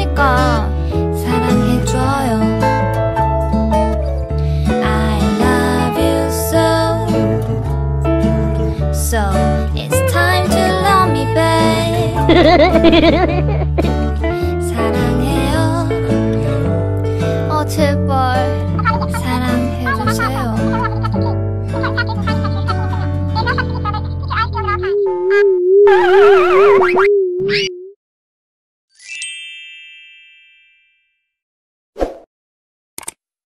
테니까 사랑해줘요 I love you so So it's time to love me babe 사랑해요 어 제발 사랑해주세요